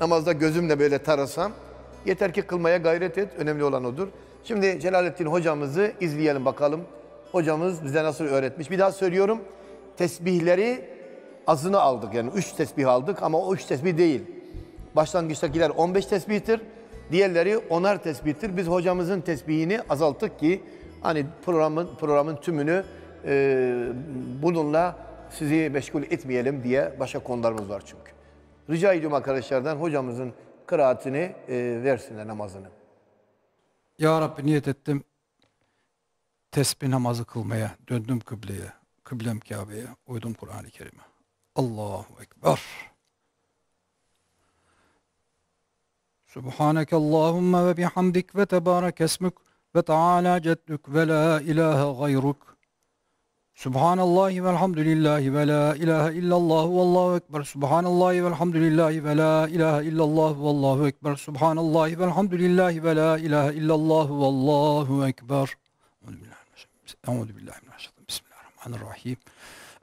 Namazda gözümle böyle tarasam yeter ki kılmaya gayret et. Önemli olan odur. Şimdi Celalettin hocamızı izleyelim bakalım. Hocamız bize nasıl öğretmiş. Bir daha söylüyorum. Tesbihleri azını aldık. Yani 3 tesbih aldık ama o 3 tesbih değil. Başlangıçtakiler 15 tesbihtir. Diğerleri 10'ar tesbihtir. Biz hocamızın tesbihini azalttık ki hani programın programın tümünü e, bununla sizi meşgul etmeyelim diye başka konularımız var çünkü. Rica ediyorum arkadaşlardan hocamızın kıraatini e, versinler namazını. Ya Rabbi niyet ettim tesbih namazı kılmaya, döndüm kıbleye, kıblem Kabe'ye, uydum Kur'an-ı Kerim'e. Allahu Ekber. Subhaneke Allahümme ve bihamdik ve tebarek esmük ve teala ceddük ve la ilahe gayruk. Subhanallahi velhamdülillahi ve la ilahe illallah vallahu ekber. Subhanallahi velhamdülillahi ve la ilahe illallah vallahu ekber. Subhanallahi velhamdülillahi ve la ilahe illallah vallahu ekber. Euzu billahi mineşşeytanirracim. Bismillahirrahmanirrahim.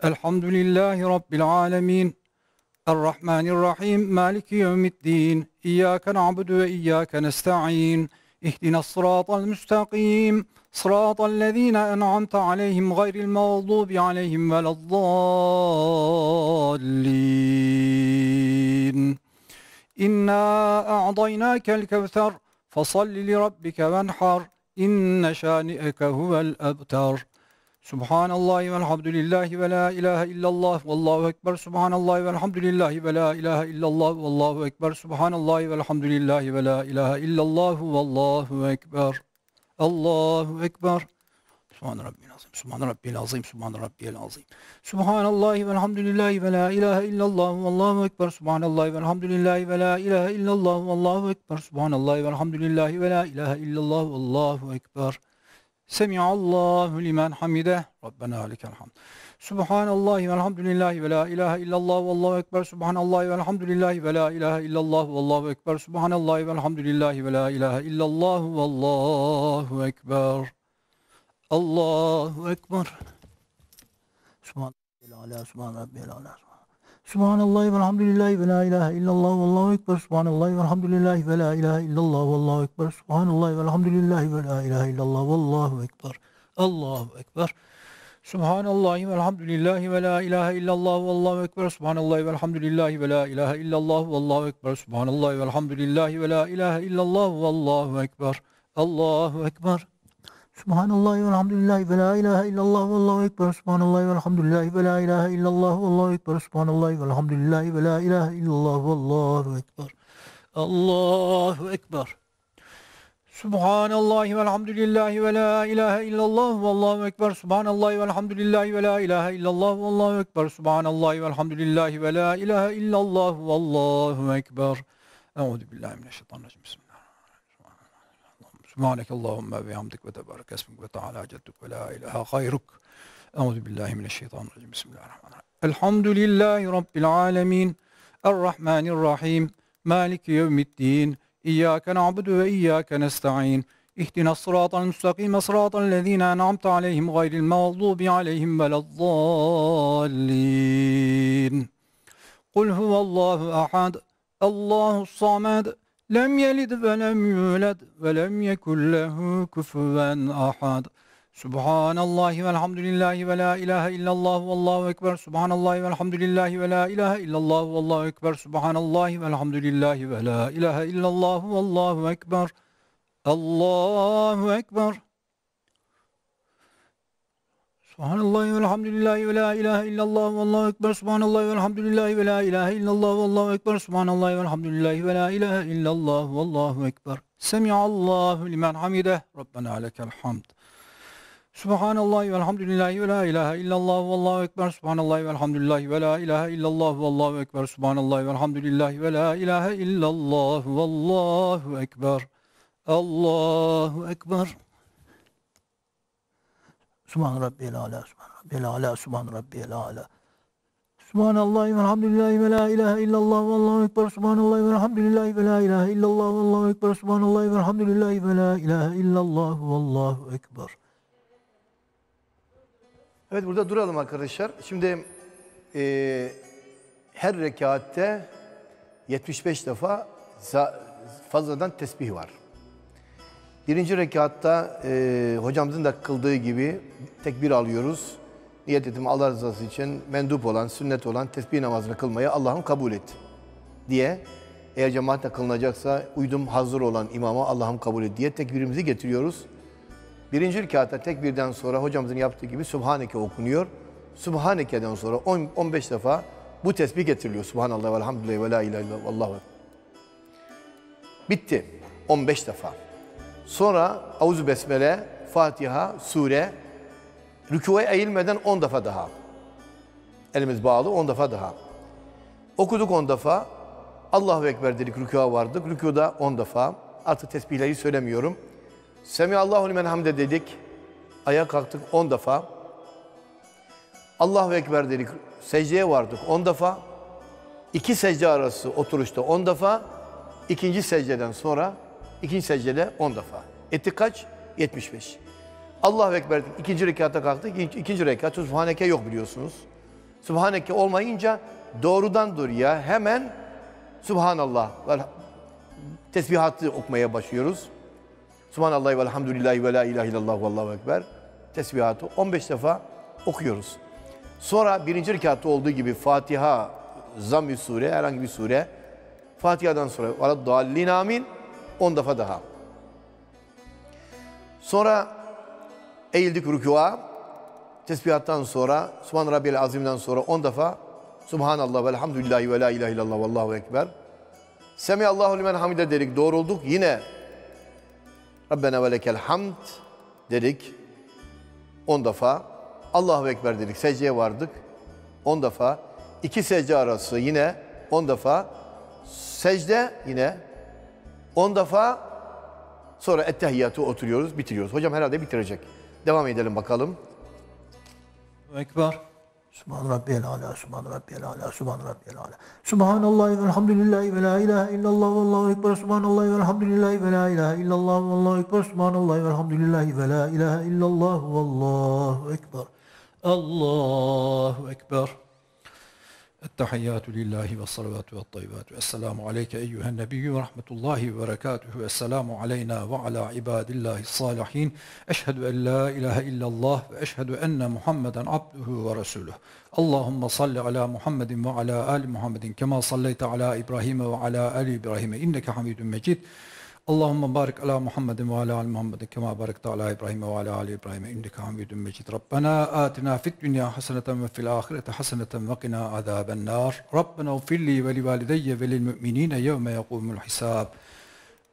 Elhamdülillahi rabbil alamin. Errahmanirrahim. Maliki yevmiddin. İyyake na'budu ve iyyake nestaîn. İhdinas sıratal müstakîm. صراط الذين أنعمت عليهم غير المغضوب عليهم ولا الضالين إنا أعطيناك الكوثر فصل لربك وانحر إن شانئك هو الأبتر سبحان الله والحمد لله ولا إله إلا الله والله أكبر سبحان الله والحمد لله ولا إله إلا الله والله أكبر سبحان الله والحمد لله ولا إله إلا الله والله أكبر Allahu Ekber. Subhan Rabbil Azim. Subhan Rabbil Azim. Subhan Rabbil Azim. Subhanallahi velhamdülillahi ve la ilahe illallah ve Allahu Ekber. Subhanallahi velhamdülillahi ve la ilahe illallah ve Allahu Ekber. Subhanallahi velhamdülillahi ve la ilahe illallah ve Allahu Ekber. Semiallahu limen hamide. Rabbena lekel hamd. Subhanallahi velhamdülillahi ve la ilahe illallah ve Allahu ekber. Subhanallahi velhamdülillahi ve la ilahe illallah ve Allahu ekber. Subhanallahi velhamdülillahi ve la ilahe illallah ve Allahu ekber. Allahu ekber. Subhan ala subhan rabbiyal ala. Subhanallahi velhamdülillahi ve la ilahe illallah ve Allahu ekber. Subhanallahi velhamdülillahi ve la ilahe illallah ve Allahu ekber. Subhanallahi velhamdülillahi ve la ilahe illallah ve Allahu ekber. Allahu ekber. Subhanallahi velhamdülillahi ve la ilahe illallah ve allahu ekber. Subhanallahi velhamdülillahi ve la ilahe illallah ve allahu ekber. Subhanallahi velhamdülillahi ve la ilahe illallah ve allahu ekber. Allahu ekber. Subhanallahi velhamdülillahi ve la ilahe illallah ve allahu ekber. Subhanallahi velhamdülillahi ve la ilahe illallah ve allahu ekber. Subhanallahi velhamdülillahi ve la ilahe illallah ve allahu ekber. Allahu ekber. Subhanallahi velhamdülillahi ve la ilahe illallah ve allahu ekber. Subhanallahi velhamdülillahi ve la ilahe illallah ve allahu ekber. Subhanallahi velhamdülillahi ve la ilahe illallah ve allahu ekber. Euzu mineşşeytanirracim. سبحانك اللهم وبحمدك وتبارك اسمك وتعالى جدك ولا إله غيرك. أعوذ بالله من الشيطان الرجيم. بسم الله الرحمن الرحيم. الحمد لله رب العالمين. الرحمن الرحيم. مالك يوم الدين. إياك نعبد وإياك نستعين. اهدنا الصراط المستقيم. صراط الذين أنعمت عليهم غير المغضوب عليهم ولا الضالين. قل هو الله أحد. الله الصمد. لم يلد ولم يولد ولم يكن له كفوا أحد Subhanallahi velhamdülillahi ve la ilahe illallah vallahu ekber. Subhanallahi velhamdülillahi ve la ilahe illallah vallahu ekber. Subhanallahi velhamdülillahi ve la ilahe illallah vallahu ekber. Allahu ekber. Subhanallahi velhamdülillahi ve la ilahe illallah vallahu ekber. Subhanallahi velhamdülillahi ve la ilahe illallah vallahu ekber. Subhanallahi velhamdülillahi ve la ilahe illallah vallahu ekber. Semiallahu limen hamide. Rabbena lekel hamd. Subhanallahi velhamdülillahi ve la ilahe illallah ve allahu ekber. Subhanallahi velhamdülillahi ve la ilahe illallah ve allahu ekber. Subhanallahi velhamdülillahi ve la ilahe illallah ve allahu ekber. Allahu ekber. Subhan rabbiyel ala, subhan rabbiyel ala, subhan rabbiyel ala. Subhanallahi velhamdülillahi ve la ilahe illallah ve allahu ekber. Subhanallahi velhamdülillahi ve la ilahe illallah ve allahu ekber. Subhanallahi velhamdülillahi ve la ilahe illallah ve allahu ekber. Evet burada duralım arkadaşlar. Şimdi e, her rekatte 75 defa fazladan tesbih var. Birinci rekatta e, hocamızın da kıldığı gibi tekbir alıyoruz. Niyet ettim Allah rızası için mendup olan, sünnet olan tesbih namazını kılmayı Allah'ım kabul et diye. Eğer cemaatle kılınacaksa uydum hazır olan imama Allah'ım kabul et diye tekbirimizi getiriyoruz. Birinci rekatta tekbirden sonra hocamızın yaptığı gibi Subhaneke okunuyor. Subhaneke'den sonra 10, 15 defa bu tesbih getiriliyor. Subhanallah ve elhamdülillah ve la ilahe illallah. Bitti. 15 defa. Sonra Auzu Besmele, Fatiha, Sure, rükûya eğilmeden 10 defa daha. Elimiz bağlı 10 defa daha. Okuduk 10 defa. Allahu Ekber dedik, rükûya vardık. Rükûda 10 defa. Artık tesbihleri söylemiyorum. Semihallahu limen hamde dedik. Ayağa kalktık 10 defa. Allahu Ekber dedik. Secdeye vardık 10 defa. İki secde arası oturuşta 10 defa. ikinci secdeden sonra ikinci secdede 10 defa. Ettik kaç? 75. Allahu Ekber dedik. İkinci rekata kalktık. İkinci, ikinci rekat Subhaneke yok biliyorsunuz. Subhaneke olmayınca doğrudan doğruya hemen Subhanallah tesbihatı okumaya başlıyoruz. Subhanallah ve elhamdülillahi ve la ilahe illallah ve allahu ekber. Tesbihatı 15 defa okuyoruz. Sonra birinci rekatta olduğu gibi Fatiha, Zamm-ı Sure, herhangi bir sure. Fatiha'dan sonra ve dallin amin 10 defa daha. Sonra eğildik rükûa. Tesbihattan sonra Subhan Rabbiyel Azim'den sonra 10 defa Subhanallah ve elhamdülillahi ve la ilahe illallah ve allahu ekber. Semiyallahu limen hamide dedik doğrulduk. Yine Rabbena ve lekel hamd dedik 10 defa. Allahu Ekber dedik. Secdeye vardık 10 defa. İki secde arası yine 10 defa. Secde yine 10 defa. Sonra ettehiyyatı oturuyoruz, bitiriyoruz. Hocam herhalde bitirecek. Devam edelim bakalım. Ekber. Subhan rabbiyel ala, subhan rabbiyel ala, subhan rabbiyel ala. Subhanallahi ve elhamdülillahi ve la ilahe illallah ve allahu ekber. Subhanallahi ve elhamdülillahi ve la ilahe illallah ve allahu ekber. Subhanallahi ve elhamdülillahi ve la ilahe illallah ve allahu ekber. Allahu Ekber. Ettehiyyatü lillahi ve salavatü ve tayyibatü. Esselamu aleyke eyyühen nebiyyü ve rahmetullahi ve berekatühü. Esselamu aleyna ve ala ibadillahi salihin. Eşhedü en la ilahe illallah ve eşhedü enne Muhammeden abdühü ve resulüh. Allahümme salli ala Muhammedin ve ala ali Muhammedin kema salleyte ala İbrahim ve ala ali İbrahim. İnneke hamidun mecid. Allahümme barik ala Muhammedin ve ala al Muhammedin kema barik ala İbrahim ve ala ali İbrahim indike hamidun mecid. Rabbena atina fid dünya haseneten ve fil ahirete haseneten ve qina azaben nar. Rabbena ufilli ve li valideyye ve lil müminine yevme yekumul hisab.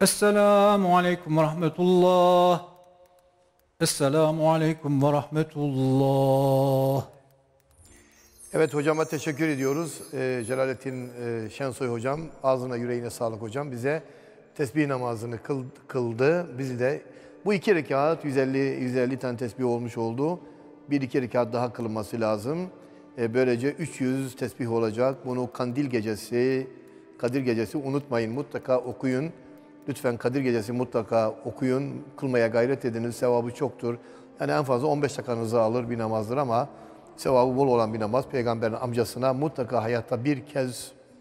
Esselamu aleyküm ve rahmetullah. Esselamu aleyküm ve rahmetullah. Evet hocama teşekkür ediyoruz. Ee, Celalettin e, Şensoy hocam, ağzına yüreğine sağlık hocam. Bize tesbih namazını kıl- kıldı. Bizi de bu iki rekat 150 150 tane tesbih olmuş oldu. Bir iki rekat daha kılınması lazım. Ee, böylece 300 tesbih olacak. Bunu kandil gecesi, Kadir gecesi unutmayın. Mutlaka okuyun. Lütfen Kadir gecesi mutlaka okuyun. Kılmaya gayret ediniz. Sevabı çoktur. Yani en fazla 15 dakikanızı alır bir namazdır ama sevabı bol olan bir namaz. Peygamberin amcasına mutlaka hayatta bir kez